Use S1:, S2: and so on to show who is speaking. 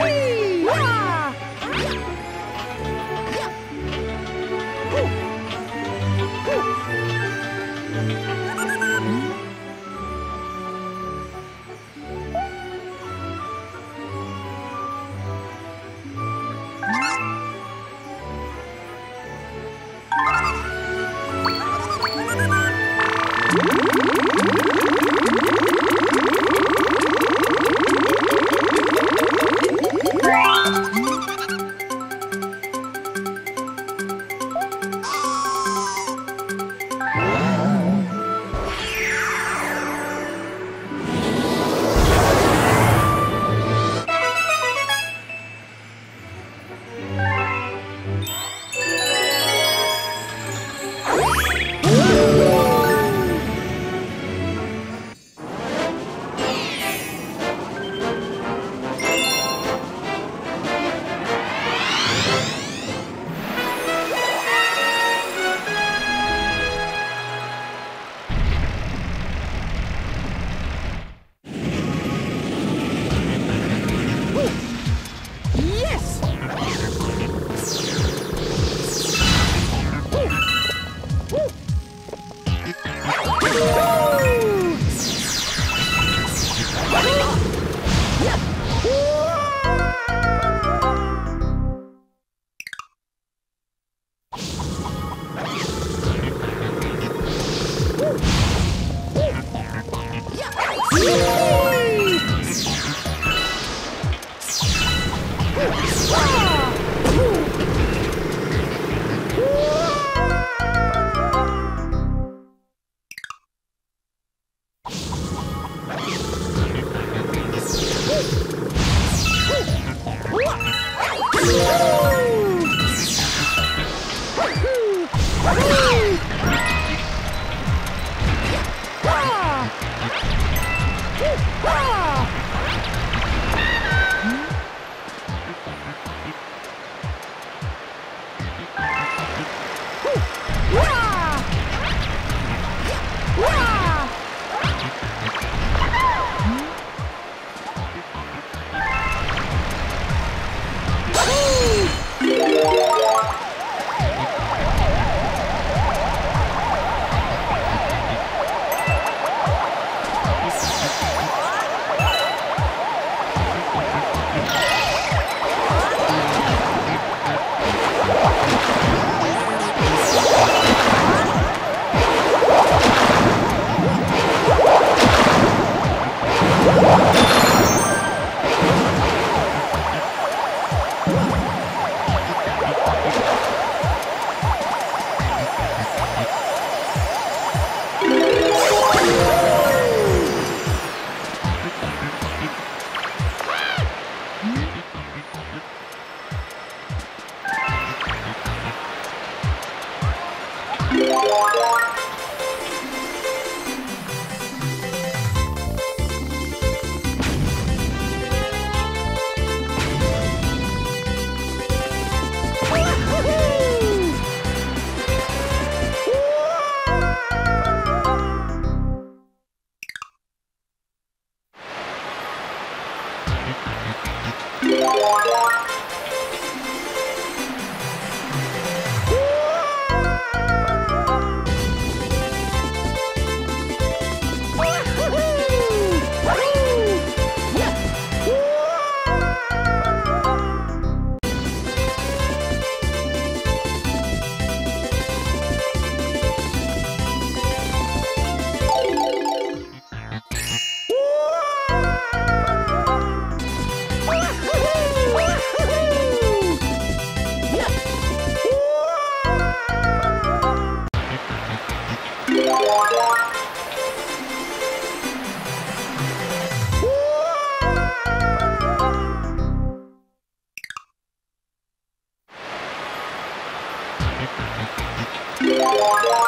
S1: Whee!
S2: Whoa! Thank you. やった Yeah.